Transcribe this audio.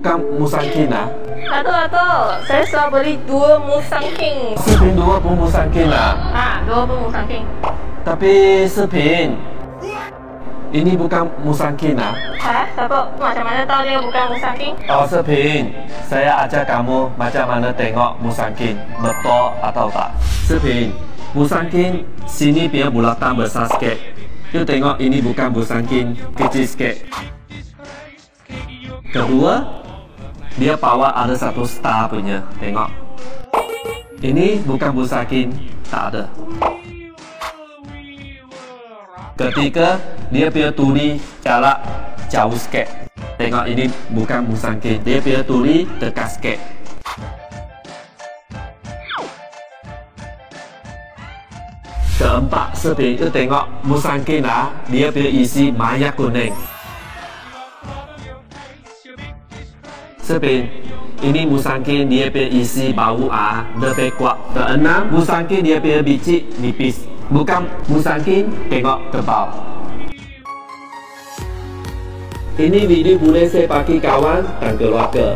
Bukan Musangkin lah. Atuk, atuk. Saya sudah beli dua Mustang King. Sepin dua pun Musangkin lah. Ha, dua pun Mustang King. Tapi Sepin, ini bukan Musangkin lah. Ha, siapa? Macam mana tahu dia bukan Mustang King? Oh Sepin, saya ajar kamu macam mana tengok Musangkin. Betul atau tak? Sepin, Musangkin sini punya bulatan besar sikit. You tengok ini bukan Musangkin, kecil sikit. Kedua, dia power ada satu star punya. Tengok. Ini bukan Musangkin, tak ada. Ketiga, dia punya tuli jarak jauh sikit. Tengok ini bukan Musangkin, dia punya tuli dekat sikit. Keempat, sepin itu tengok Musangkin lah, dia punya isi maya kuning. Sepin, ini Musangkin dia punya isi bau ah, lebih kuat. Keenam, Musangkin dia punya biji nipis. Bukan Musangkin tengok tebal. Ini video boleh saya pakai kawan dan keluarga.